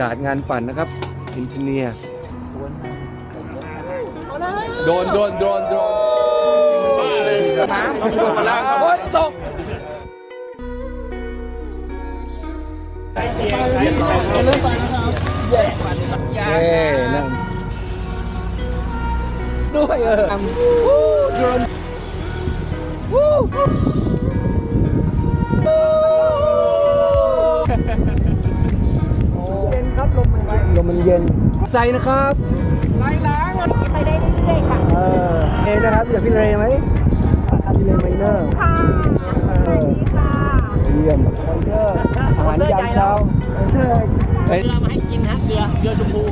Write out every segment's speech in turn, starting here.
กาศงานปั่นนะครับอินเทเนียโดนโดนโดนโดนโอ๊ยตกเย้นั่นด้วยเออวู้โดนวู้เย็นครับลม มันลมมันเย็นใส่นะครับไปได้เรื่อยๆค่ะเออเอนะครับอยากพี่เรย์ไหมอะพี่เรย์ไมเนอร์ค่ะสวัสดีค่ะเยี่ยมไมเนอร์อาหารยามเช้าเฮ้ยเกลือมาให้กินฮะเกลือเกลือชมพู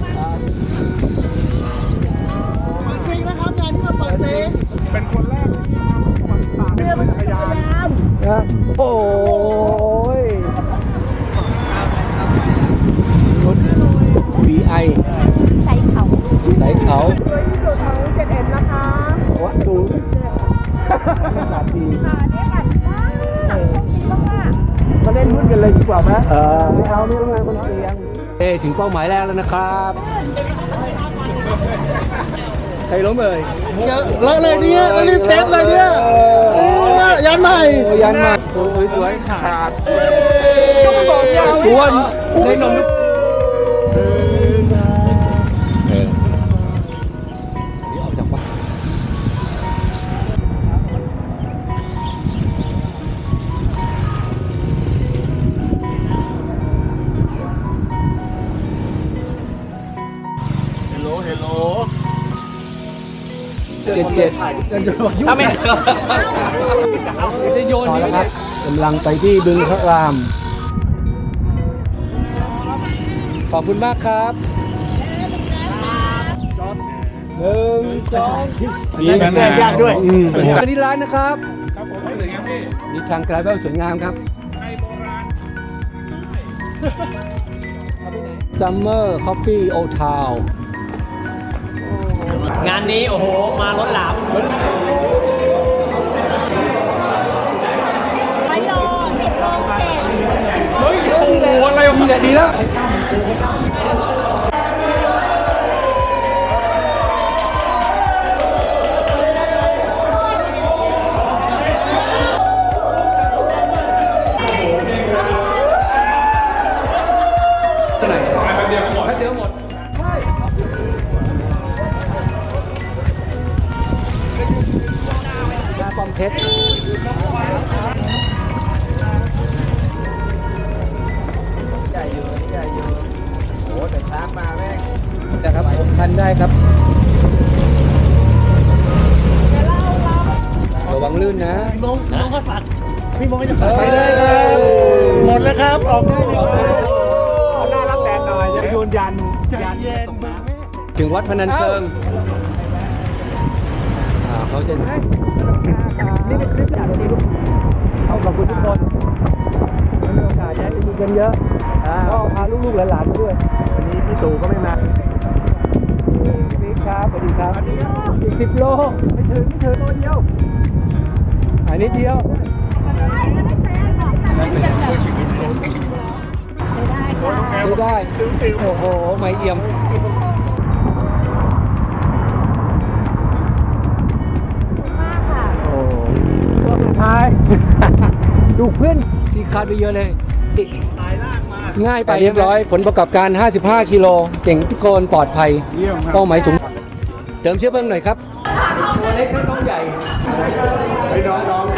นะโอ้ กันเลยดีกว่าไหมเออไม่เอาไม่ต้องงานคนเตียงเอ้ถึงเป้าหมายแรกแล้วนะครับใครล้มเอ่ยเลอะเลยเนี่ยแล้วรีบเช็ดเลยเนี่ยโอ้ยยันใหม่โอ้ยันมาสวยสวยขาดทวนในนมลูก เจ็ดเจ็ดถ้าไม่จะโยนนี่ครับกำลังไปที่บึงพระราม ขอบคุณมากครับหนึ่งสองมีแม่ยางด้วยอันนี้ร้านนะครับ ครับผมสวยงามพี่มีทางกลายแบบสวยงามครับซัมเมอร์คอฟฟี่โอทาว งานนี้โอ้โห มาล้นหลามไม่รอสิบโมงเสร็จเฮ้ยโอ้โหอะไรวะนี่แหละดีแล้ว เพชรใหญ่อยู่อันนี้ใหญ่อยู่โอ้แต่ช้ามาแม่งนะครับผมทันได้ครับระวังลื่นนะน้องน้องก็สัตว์พี่มองจะเอไปเลยอหมดแล้วครับออกได้เลยน่ารับแดดหน่อยโยนยันยันเย็นถึงวัดพนัญเชิงอ่าเขาจะ เยอะก็พาลูกๆหลานๆมาด้วย วันนี้พี่ตู่ก็ไม่มาสวัสดีครับสวัสดีครับอีกสิบโลไม่ถึงไม่ถึงโลเดียวอันนี้เดียวใช้ได้ค่ะซื้อได้โอ้โห ไม่เอี่ยมมากค่ะโอ้ตัวสุดท้ายดูเพื่อนที่คาดไปเยอะเลย ง่ายไปเรียบร้อย ผลประกอบการ 55 กิโล เก่งทุกคนปลอดภัย เป้าหมายสูง เติมเชื้อเพิ่มหน่อยครับ ตัวเล็กก็ต้องใหญ่ไปน้องๆ